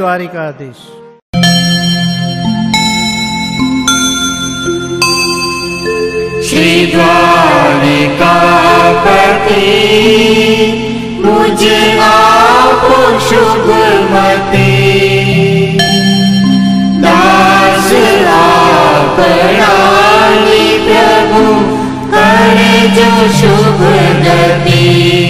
द्वारिकाधीश। श्री द्वारिकापति मुझ आप शुभमति। दास आपरानी प्रभु करे जो शुभ गति।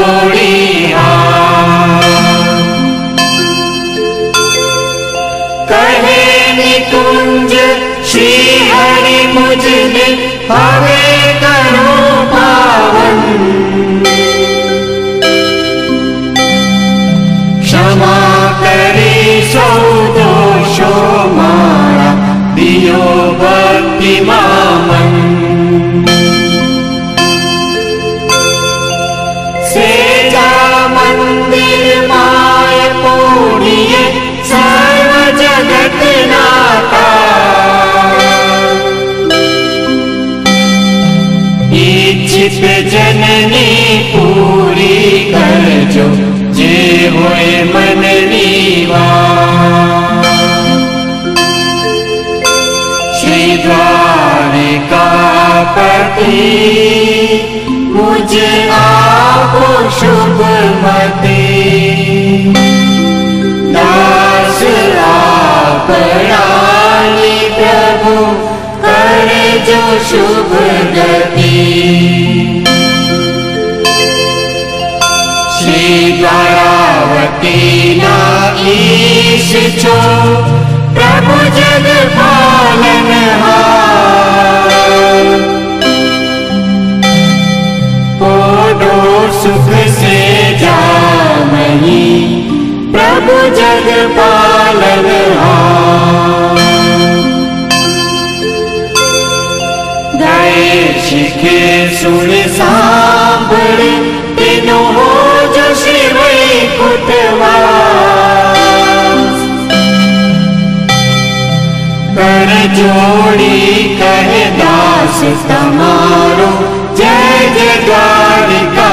श्री हरि मुझने हवे करो पावन। क्षमा करे सौ दोषो मारा दियो भक्ति जननी पूरी कर जो जे होए मन नीवा श्री द्वारिकापति मुझ आप शुभमति दास आपरानी प्रभु करे जो शुभ गति श्री द्वारावती ना ईश छो प्रभु जग पालन पोडो सुख से जामही प्रभु जग पालन गए शिखे सुन सांभड़ तीनों हो जो शिव कर जोड़ी कहे दास तमारो जय जय द्वारिका